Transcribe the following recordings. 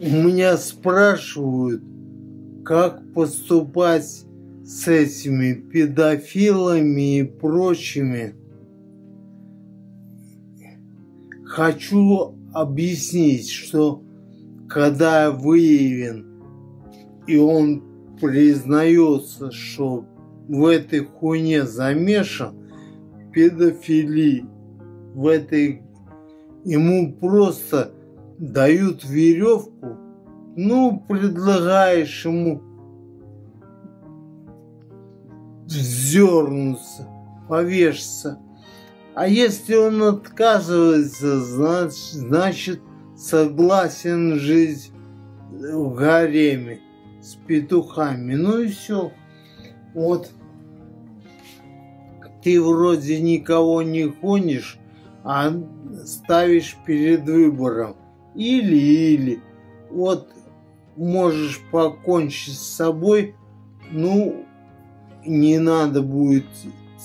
у меня спрашивают, как поступать с этими педофилами и прочими. Хочу объяснить, что когда выявлен и он признается, что в этой хуйне замешан, педофилии, в этой ему просто дают веревку, ну, предлагаешь ему вздернуться, повешаться. А если он отказывается, значит, значит согласен жить в гареме с петухами. Ну и все. Вот ты вроде никого не гонишь, а ставишь перед выбором. Или-или. Вот можешь покончить с собой, ну, не надо будет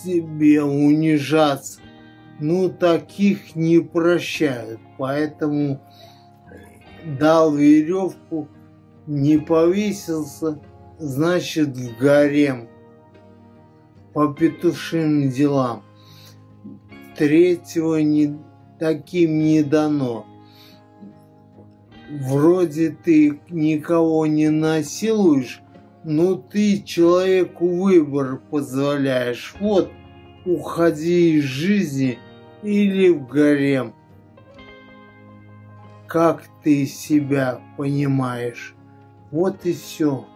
тебе унижаться. Ну, таких не прощают. Поэтому дал веревку, не повесился, значит, в гарем по петушиным делам. Третьего не, таким не дано. Вроде ты никого не насилуешь, но ты человеку выбор позволяешь. Вот, уходи из жизни или в гарем. Как ты себя понимаешь? Вот и все.